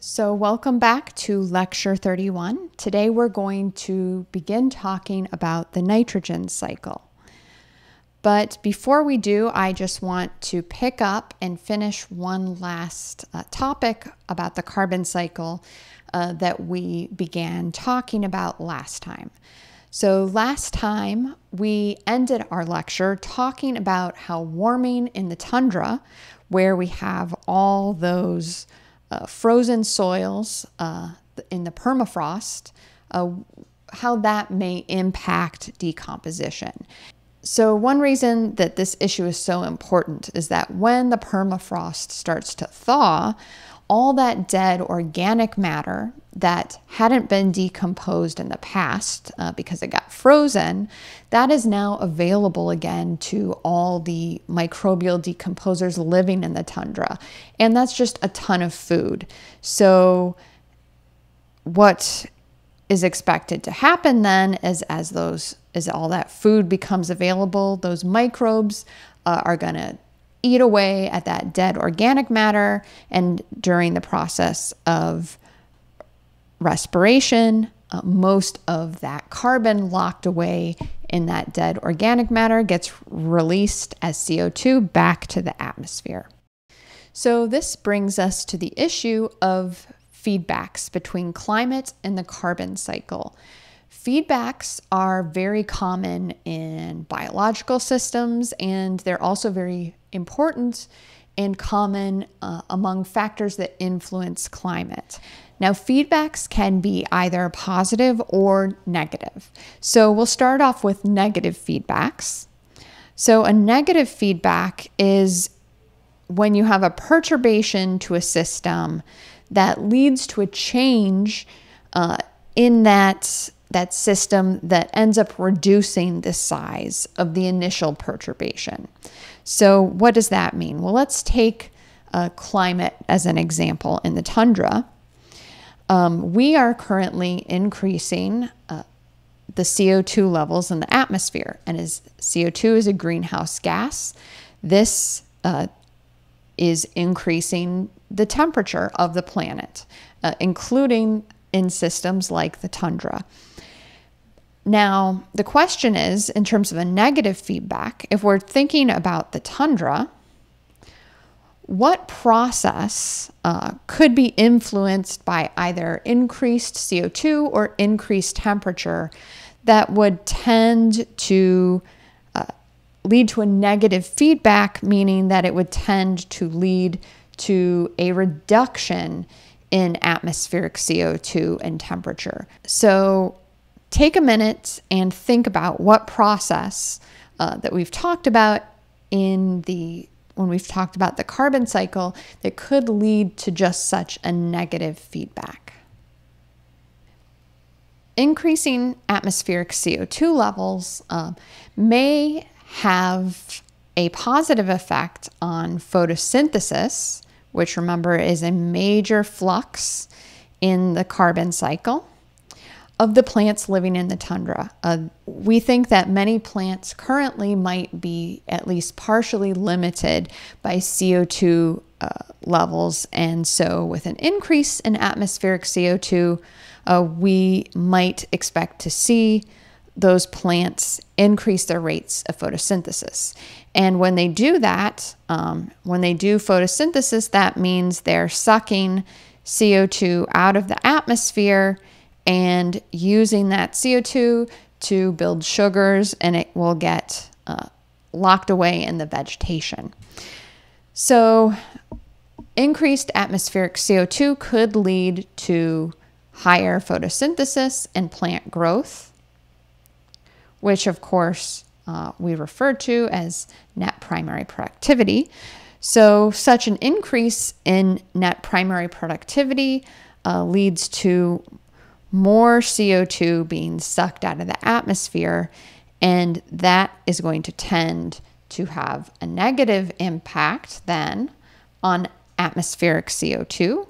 So, welcome back to Lecture 31. Today we're going to begin talking about the nitrogen cycle. But before we do, I just want to pick up and finish one last uh, topic about the carbon cycle uh, that we began talking about last time. So, last time we ended our lecture talking about how warming in the tundra, where we have all those uh, frozen soils uh, in the permafrost, uh, how that may impact decomposition. So, one reason that this issue is so important is that when the permafrost starts to thaw, all that dead organic matter that hadn't been decomposed in the past uh, because it got frozen, that is now available again to all the microbial decomposers living in the tundra. And that's just a ton of food. So, what is expected to happen then is as those as all that food becomes available, those microbes uh, are going to eat away at that dead organic matter. And during the process of respiration, uh, most of that carbon locked away in that dead organic matter gets released as CO2 back to the atmosphere. So, this brings us to the issue of feedbacks between climate and the carbon cycle. Feedbacks are very common in biological systems and they're also very important and common uh, among factors that influence climate. Now, feedbacks can be either positive or negative. So, we'll start off with negative feedbacks. So, a negative feedback is when you have a perturbation to a system that leads to a change uh, in that that system that ends up reducing the size of the initial perturbation. So, what does that mean? Well, let's take uh, climate as an example in the tundra. Um, we are currently increasing uh, the CO2 levels in the atmosphere, and as CO2 is a greenhouse gas, this uh, is increasing the temperature of the planet, uh, including in systems like the tundra. Now, the question is in terms of a negative feedback, if we're thinking about the tundra, what process uh, could be influenced by either increased CO2 or increased temperature that would tend to uh, lead to a negative feedback, meaning that it would tend to lead to a reduction in atmospheric CO2 and temperature? So, take a minute and think about what process uh, that we've talked about in the when we've talked about the carbon cycle that could lead to just such a negative feedback. Increasing atmospheric CO2 levels uh, may have a positive effect on photosynthesis, which remember is a major flux in the carbon cycle of the plants living in the tundra. Uh, we think that many plants currently might be at least partially limited by CO2 uh, levels. And so, with an increase in atmospheric CO2, uh, we might expect to see those plants increase their rates of photosynthesis. And when they do that, um, when they do photosynthesis, that means they're sucking CO2 out of the atmosphere and using that CO2 to build sugars, and it will get uh, locked away in the vegetation. So, increased atmospheric CO2 could lead to higher photosynthesis and plant growth, which, of course, uh, we refer to as net primary productivity. So, such an increase in net primary productivity uh, leads to more CO2 being sucked out of the atmosphere, and that is going to tend to have a negative impact then on atmospheric CO2.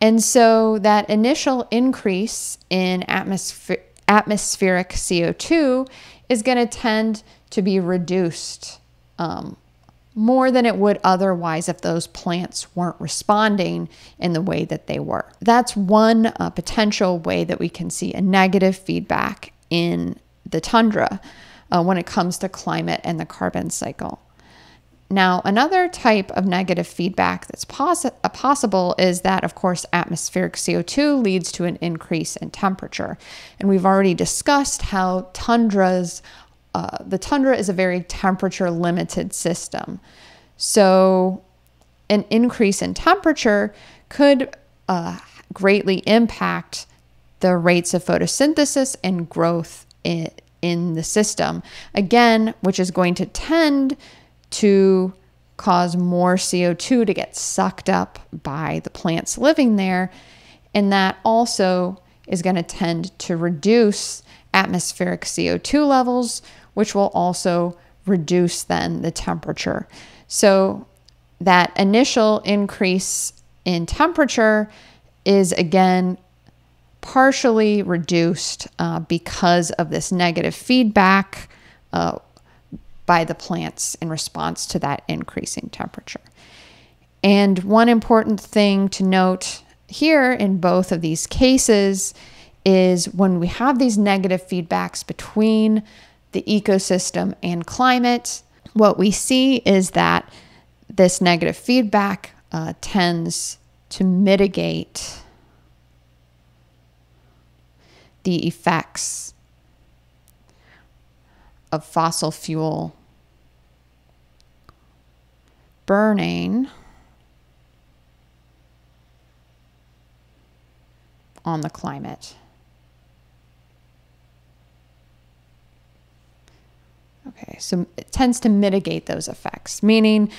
And so that initial increase in atmospheric CO2 is going to tend to be reduced um, more than it would otherwise if those plants weren't responding in the way that they were. That's one uh, potential way that we can see a negative feedback in the tundra uh, when it comes to climate and the carbon cycle. Now, another type of negative feedback that's poss- uh, possible is that, of course, atmospheric CO2 leads to an increase in temperature. And we've already discussed how tundras, uh, the tundra is a very temperature limited system. So, an increase in temperature could uh, greatly impact the rates of photosynthesis and growth in, in the system. Again, which is going to tend to cause more CO2 to get sucked up by the plants living there. And that also is going to tend to reduce atmospheric CO2 levels, which will also reduce then the temperature. So that initial increase in temperature is again partially reduced uh, because of this negative feedback uh, by the plants in response to that increasing temperature. And one important thing to note here in both of these cases is when we have these negative feedbacks between the ecosystem and climate, what we see is that this negative feedback uh, tends to mitigate the effects of fossil fuel burning on the climate. Okay, so it tends to mitigate those effects, meaning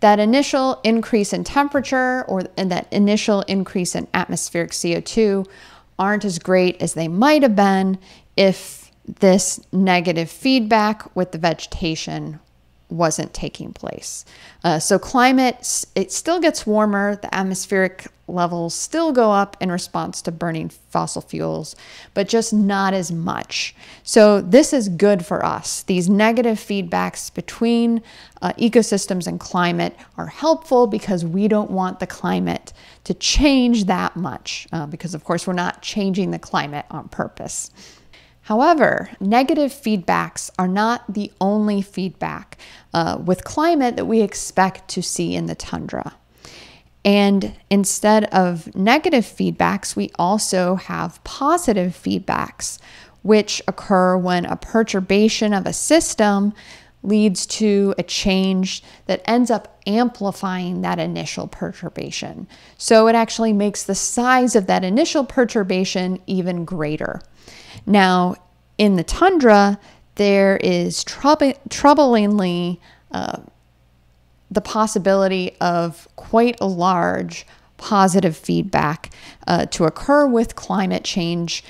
that initial increase in temperature or and that initial increase in atmospheric CO2 aren't as great as they might have been if this negative feedback with the vegetation wasn't taking place. Uh, so climate, it still gets warmer. The atmospheric levels still go up in response to burning fossil fuels, but just not as much. So this is good for us. These negative feedbacks between uh, ecosystems and climate are helpful because we don't want the climate to change that much uh, because of course we're not changing the climate on purpose. However, negative feedbacks are not the only feedback uh, with climate that we expect to see in the tundra. And instead of negative feedbacks, we also have positive feedbacks, which occur when a perturbation of a system leads to a change that ends up amplifying that initial perturbation. So it actually makes the size of that initial perturbation even greater. Now, in the tundra, there is troub- troublingly uh, the possibility of quite a large positive feedback uh, to occur with climate change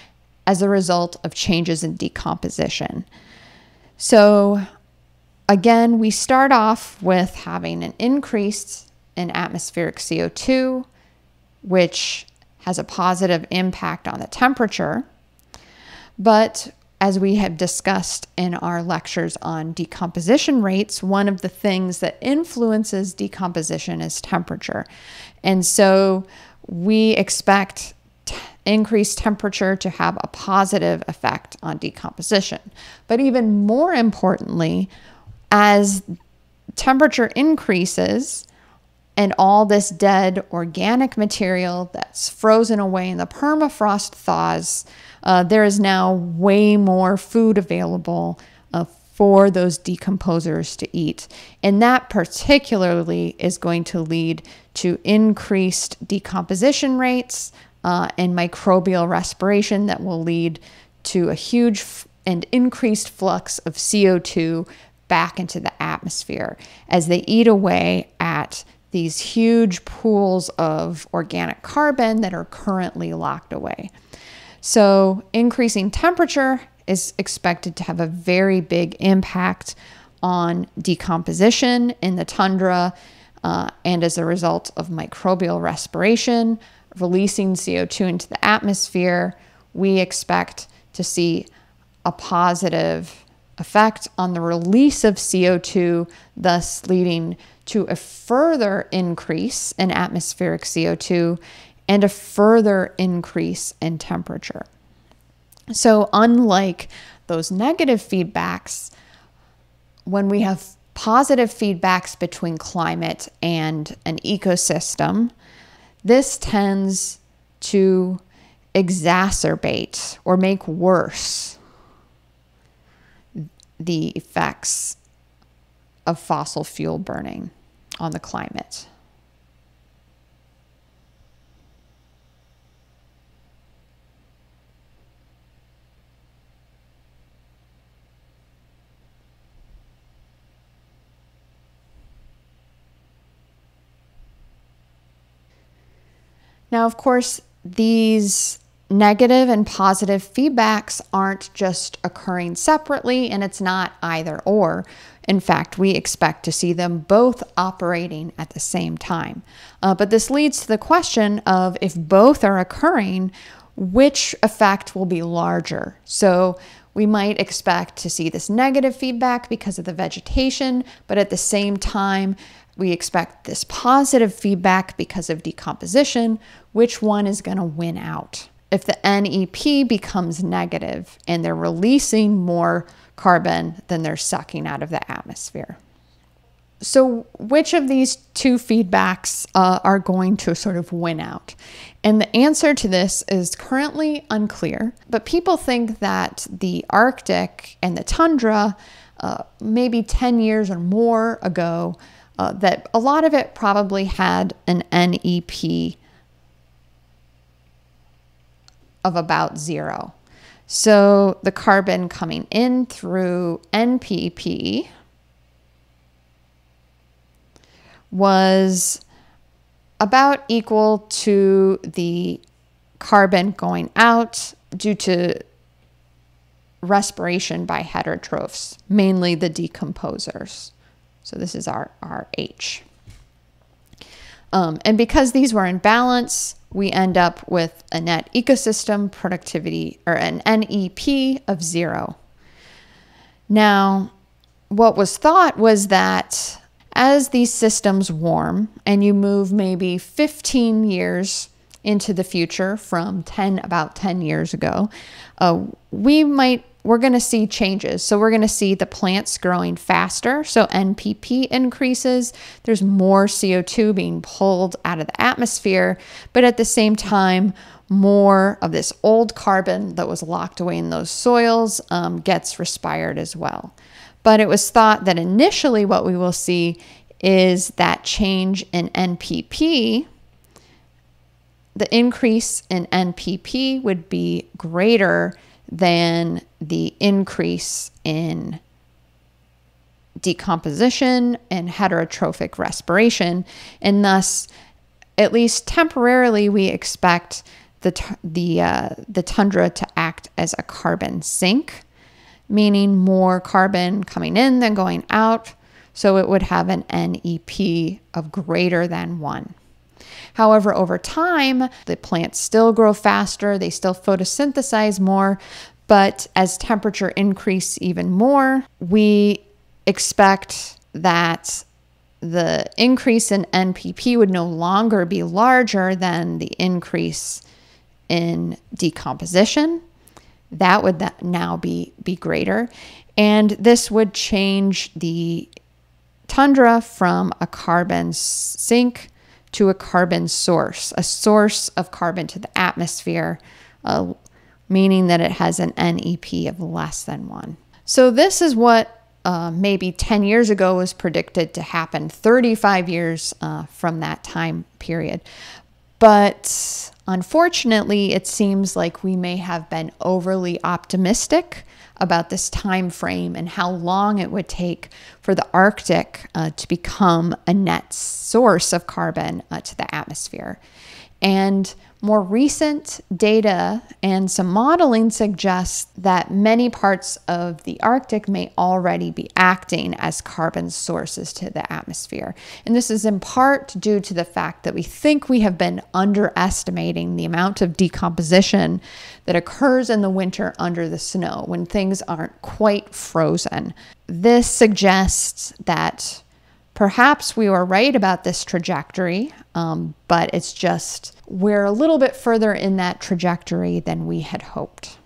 as a result of changes in decomposition. So, again, we start off with having an increase in atmospheric CO2, which has a positive impact on the temperature. But as we have discussed in our lectures on decomposition rates, one of the things that influences decomposition is temperature. And so we expect increased temperature to have a positive effect on decomposition. But even more importantly, as temperature increases, and all this dead organic material that's frozen away in the permafrost thaws, uh, there is now way more food available uh, for those decomposers to eat. And that particularly is going to lead to increased decomposition rates uh, and microbial respiration that will lead to a huge and increased flux of CO2 back into the atmosphere as they eat away at these huge pools of organic carbon that are currently locked away. So, increasing temperature is expected to have a very big impact on decomposition in the tundra. Uh, and as a result of microbial respiration, releasing CO2 into the atmosphere, we expect to see a positive effect on the release of CO2, thus leading to a further increase in atmospheric CO2 and a further increase in temperature. So, unlike those negative feedbacks, when we have positive feedbacks between climate and an ecosystem, this tends to exacerbate or make worse the effects of fossil fuel burning on the climate. Now, of course, these negative and positive feedbacks aren't just occurring separately and it's not either or. In fact, we expect to see them both operating at the same time. Uh, but this leads to the question of if both are occurring, which effect will be larger? So we might expect to see this negative feedback because of the vegetation, but at the same time, we expect this positive feedback because of decomposition. Which one is going to win out? If the NEP becomes negative and they're releasing more carbon than they're sucking out of the atmosphere. So, which of these two feedbacks uh, are going to sort of win out? And the answer to this is currently unclear, but people think that the Arctic and the tundra, uh, maybe 10 years or more ago, uh, that a lot of it probably had an NEP of about zero. So the carbon coming in through NPP was about equal to the carbon going out due to respiration by heterotrophs, mainly the decomposers. So this is our, our H. Um, and because these were in balance, we end up with a net ecosystem productivity or an NEP of zero. Now, what was thought was that as these systems warm and you move maybe 15 years into the future from 10 about 10 years ago, uh, we might we're going to see changes. So we're going to see the plants growing faster. So NPP increases. There's more CO2 being pulled out of the atmosphere. But at the same time, more of this old carbon that was locked away in those soils um, gets respired as well. But it was thought that initially what we will see is that change in NPP. The increase in NPP would be greater than the increase in decomposition and heterotrophic respiration. And thus, at least temporarily, we expect the, the, uh, the tundra to act as a carbon sink, meaning more carbon coming in than going out. So it would have an NEP of greater than one. However, over time, the plants still grow faster, they still photosynthesize more, but as temperature increase even more, we expect that the increase in NPP would no longer be larger than the increase in decomposition. That would now be, be greater. And this would change the tundra from a carbon sink to a carbon source, a source of carbon to the atmosphere, uh, meaning that it has an NEP of less than one. So, this is what uh, maybe 10 years ago was predicted to happen 35 years uh, from that time period. But unfortunately, it seems like we may have been overly optimistic about this time frame and how long it would take for the Arctic uh, to become a net source of carbon uh, to the atmosphere. And more recent data and some modeling suggests that many parts of the Arctic may already be acting as carbon sources to the atmosphere. And this is in part due to the fact that we think we have been underestimating the amount of decomposition that occurs in the winter under the snow when things aren't quite frozen. This suggests that perhaps we were right about this trajectory, um, but it's just we're a little bit further in that trajectory than we had hoped.